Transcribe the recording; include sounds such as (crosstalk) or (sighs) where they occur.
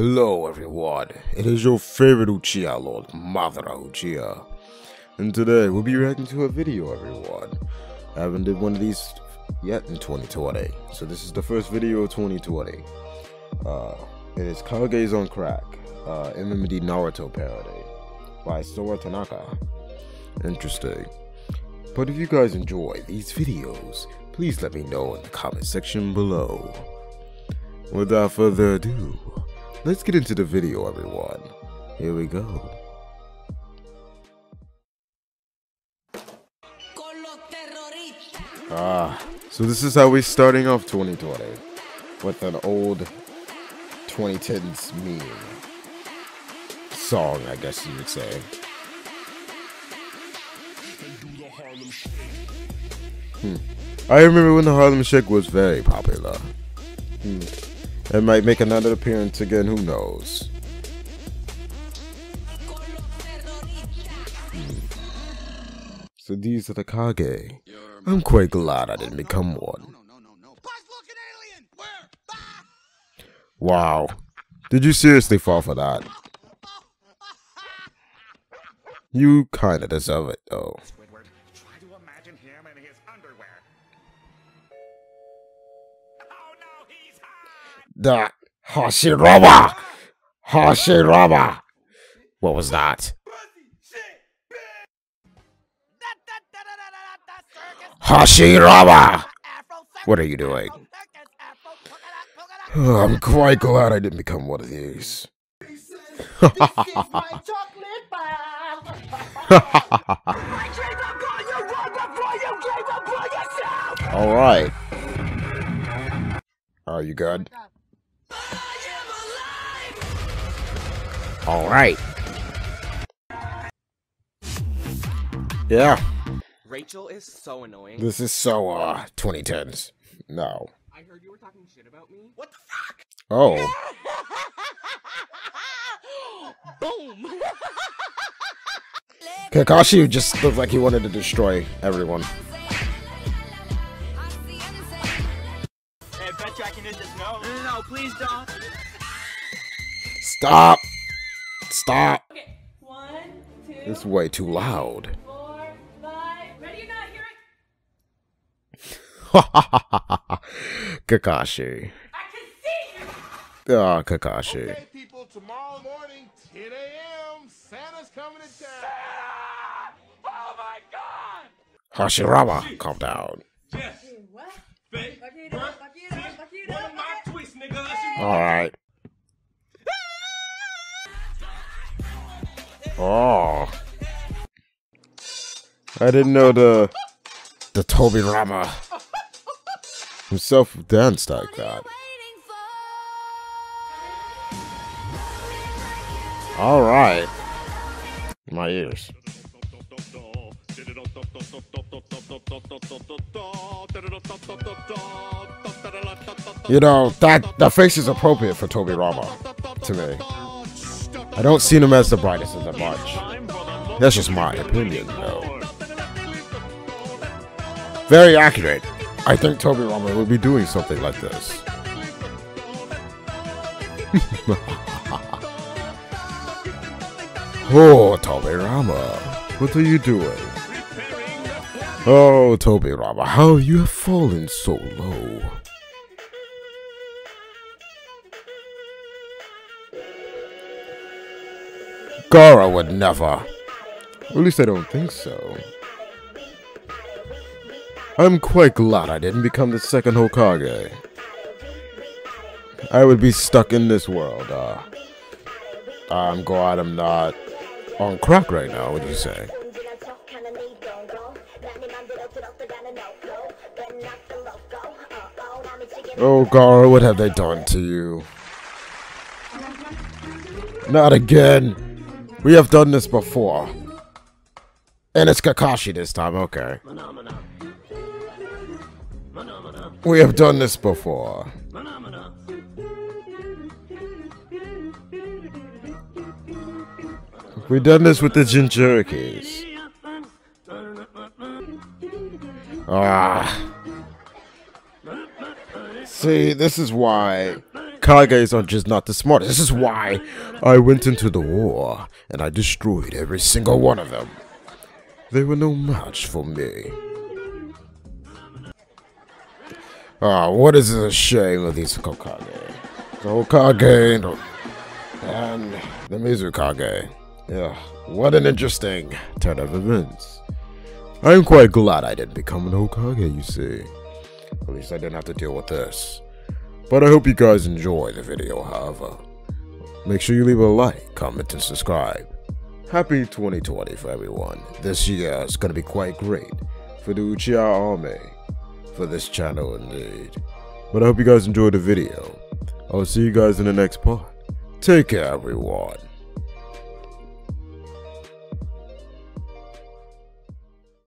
Hello everyone, it is your favorite Uchiha Lord, Madara Uchiha. And today we'll be reacting to a video everyone. I haven't did one of these yet in 2020, so this is the first video of 2020. Uh, it is Kage's on Crack, uh, MMD Naruto parody by Sora Tanaka. Interesting. But if you guys enjoy these videos, please let me know in the comment section below. Without further ado, let's get into the video everyone. Here we go. Ah, so this is how we're starting off 2020 with an old 2010s meme song, I guess you would say. Hmm. I remember when the Harlem Shake was very popular. Hmm. It might make another appearance again, who knows? Hmm. So these are the Kage. I'm quite glad I didn't become one. Wow. Did you seriously fall for that? You kinda deserve it, though. The Hashirama! Hashirama! What was that? Hashirama! What are you doing? (sighs) I'm quite glad I didn't become one of these. (laughs) All right. Are you good? All right. Yeah, Rachel is so annoying. this is so uh 2010s. No. I heard you were talking shit about me. What the fuck? Oh. (laughs) Boom! (laughs) Kakashi just looked like he wanted to destroy everyone. Hey, backtracking is just no. No, no, no, please don't. Stop! Stop! Okay, one, two, It's way too loud. four, five. Ready or not, here I (laughs) Kakashi. I can see you. Ah, Kakashi. Okay, people, tomorrow morning, 10 a.m., Santa's coming to town. Oh my god! Hashirama, calm down. Yes. What? Fake. Fuck Oh. I didn't know the the Tobirama himself danced like that. Alright. My ears. You know, that the face is appropriate for Tobirama to me. I don't see him as the brightest of the bunch. That's just my opinion, though. Very accurate. I think Tobirama would be doing something like this. (laughs) oh, Tobirama, what are you doing? Oh, Tobirama, how you have fallen so low. Gaara would never. At least I don't think so. I'm quite glad I didn't become the second Hokage. I would be stuck in this world. Uh, I'm glad I'm not on crack right now, do you say? Oh, Gaara, what have they done to you? Not again. We have done this before. And it's Kakashi this time, okay. We have done this before. We've done this with the Jinchurikis. Ah. See, this is why Kages are just not the smartest. This is why I went into the war and I destroyed every single one of them. They were no match for me. Ah, what is the shame of these Hokage? The Hokage and the Mizukage. Yeah, what an interesting turn of events. I'm quite glad I didn't become an Hokage, you see. At least I didn't have to deal with this. But I hope you guys enjoy the video, however. Make sure you leave a like, comment, and subscribe. Happy 2020 for everyone. This year is going to be quite great for the Uchiha Army, for this channel indeed. But I hope you guys enjoyed the video. I'll see you guys in the next part. Take care, everyone.